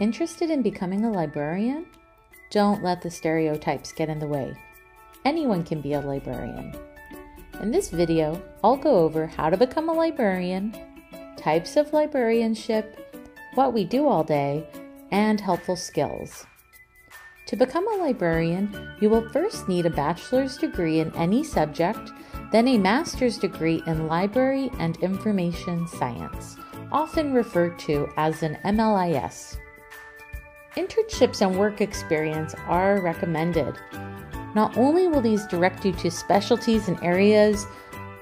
Interested in becoming a librarian? Don't let the stereotypes get in the way. Anyone can be a librarian. In this video, I'll go over how to become a librarian, types of librarianship, what we do all day, and helpful skills. To become a librarian, you will first need a bachelor's degree in any subject, then a master's degree in library and information science, often referred to as an MLIS. Internships and work experience are recommended. Not only will these direct you to specialties and areas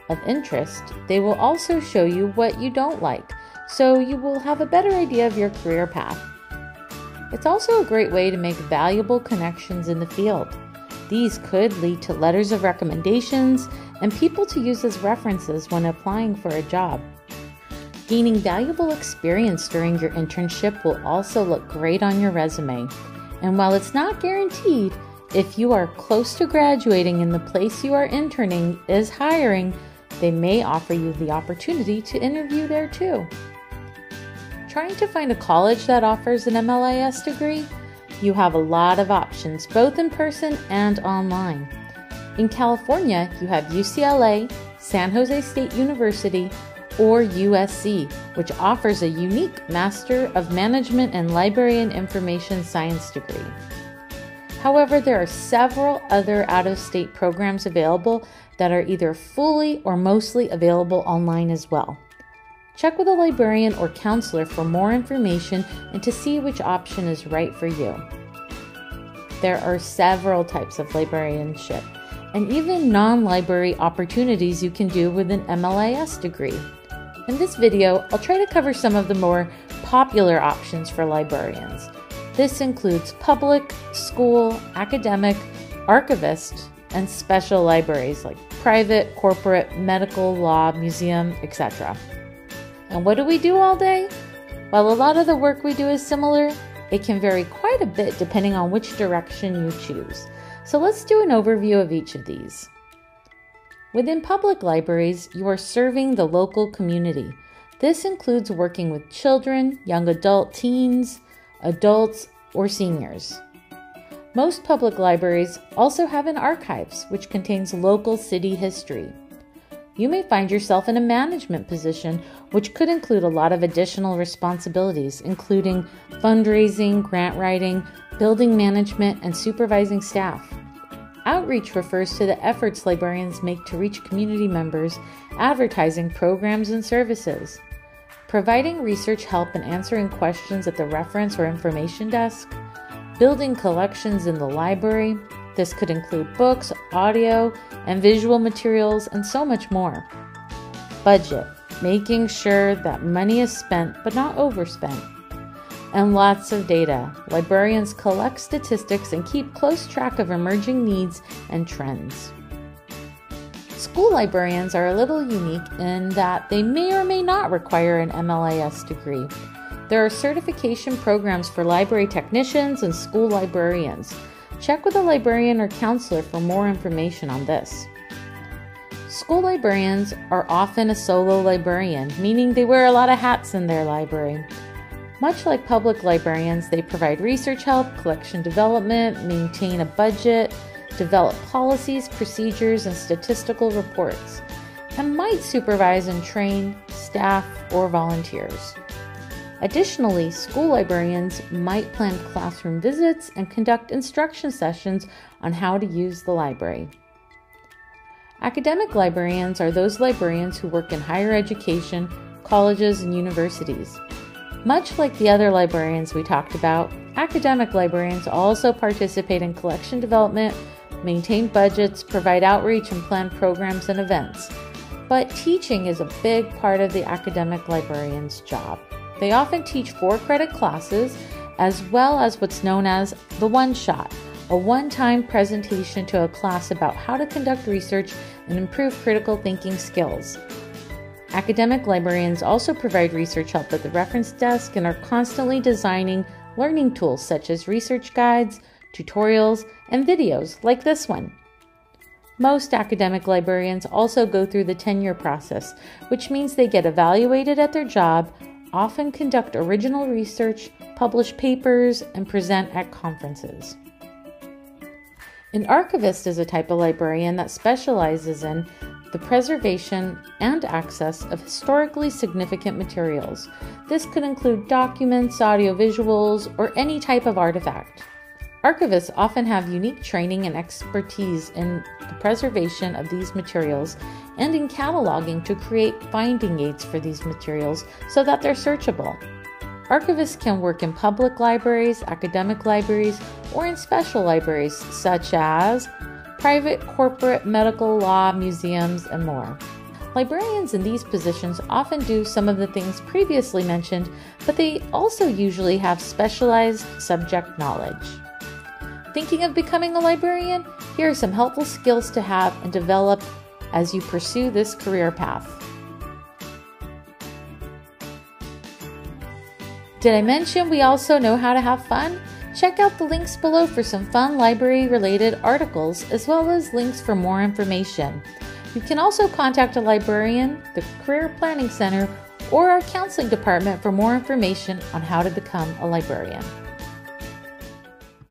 of interest, they will also show you what you don't like, so you will have a better idea of your career path. It's also a great way to make valuable connections in the field. These could lead to letters of recommendations and people to use as references when applying for a job. Gaining valuable experience during your internship will also look great on your resume. And while it's not guaranteed, if you are close to graduating and the place you are interning is hiring, they may offer you the opportunity to interview there too. Trying to find a college that offers an MLIS degree? You have a lot of options, both in person and online. In California, you have UCLA, San Jose State University, or USC, which offers a unique Master of Management and Library and Information Science degree. However, there are several other out of state programs available that are either fully or mostly available online as well. Check with a librarian or counselor for more information and to see which option is right for you. There are several types of librarianship and even non library opportunities you can do with an MLIS degree. In this video, I'll try to cover some of the more popular options for librarians. This includes public, school, academic, archivist, and special libraries like private, corporate, medical, law, museum, etc. And what do we do all day? While a lot of the work we do is similar, it can vary quite a bit depending on which direction you choose. So let's do an overview of each of these. Within public libraries, you are serving the local community. This includes working with children, young adult teens, adults, or seniors. Most public libraries also have an archives, which contains local city history. You may find yourself in a management position, which could include a lot of additional responsibilities, including fundraising, grant writing, building management, and supervising staff. Outreach refers to the efforts librarians make to reach community members, advertising programs and services. Providing research help and answering questions at the reference or information desk. Building collections in the library. This could include books, audio, and visual materials, and so much more. Budget. Making sure that money is spent but not overspent and lots of data. Librarians collect statistics and keep close track of emerging needs and trends. School librarians are a little unique in that they may or may not require an MLIS degree. There are certification programs for library technicians and school librarians. Check with a librarian or counselor for more information on this. School librarians are often a solo librarian, meaning they wear a lot of hats in their library. Much like public librarians, they provide research help, collection development, maintain a budget, develop policies, procedures, and statistical reports, and might supervise and train staff or volunteers. Additionally, school librarians might plan classroom visits and conduct instruction sessions on how to use the library. Academic librarians are those librarians who work in higher education, colleges, and universities. Much like the other librarians we talked about, academic librarians also participate in collection development, maintain budgets, provide outreach, and plan programs and events. But teaching is a big part of the academic librarian's job. They often teach four credit classes as well as what's known as the one shot, a one time presentation to a class about how to conduct research and improve critical thinking skills. Academic librarians also provide research help at the reference desk and are constantly designing learning tools such as research guides, tutorials, and videos like this one. Most academic librarians also go through the tenure process, which means they get evaluated at their job, often conduct original research, publish papers, and present at conferences. An archivist is a type of librarian that specializes in the preservation and access of historically significant materials. This could include documents, audiovisuals, or any type of artifact. Archivists often have unique training and expertise in the preservation of these materials and in cataloging to create finding aids for these materials so that they're searchable. Archivists can work in public libraries, academic libraries, or in special libraries such as private, corporate, medical, law, museums, and more. Librarians in these positions often do some of the things previously mentioned, but they also usually have specialized subject knowledge. Thinking of becoming a librarian? Here are some helpful skills to have and develop as you pursue this career path. Did I mention we also know how to have fun? Check out the links below for some fun library related articles as well as links for more information. You can also contact a librarian, the Career Planning Center, or our counseling department for more information on how to become a librarian.